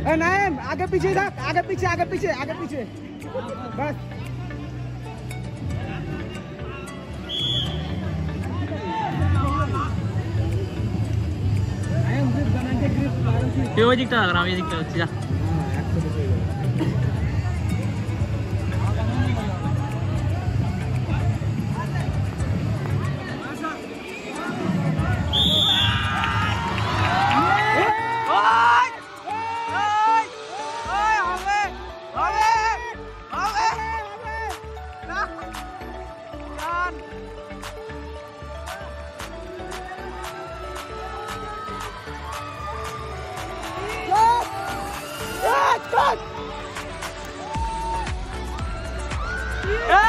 नायम आगे पीछे जा आगे पीछे आगे पीछे आगे पीछे। बस। क्यों दिखता? लग रहा है हाँ, दिखता अच्छा on. Yes! Yes! Yes! yes.